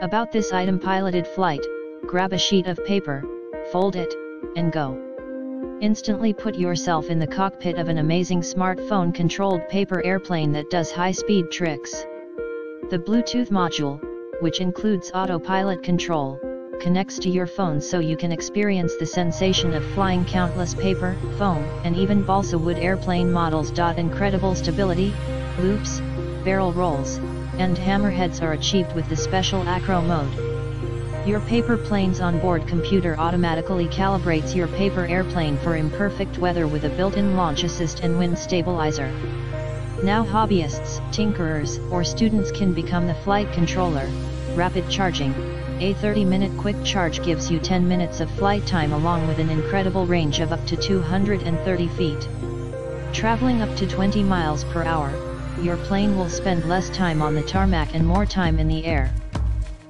About this item piloted flight, grab a sheet of paper, fold it, and go. Instantly put yourself in the cockpit of an amazing smartphone controlled paper airplane that does high speed tricks. The Bluetooth module, which includes autopilot control, connects to your phone so you can experience the sensation of flying countless paper, foam, and even balsa wood airplane models. Incredible stability, loops, barrel rolls, and hammerheads are achieved with the special acro mode. Your paper plane's onboard computer automatically calibrates your paper airplane for imperfect weather with a built-in launch assist and wind stabilizer. Now hobbyists, tinkerers, or students can become the flight controller. Rapid charging. A 30-minute quick charge gives you 10 minutes of flight time along with an incredible range of up to 230 feet. Traveling up to 20 miles per hour, your plane will spend less time on the tarmac and more time in the air.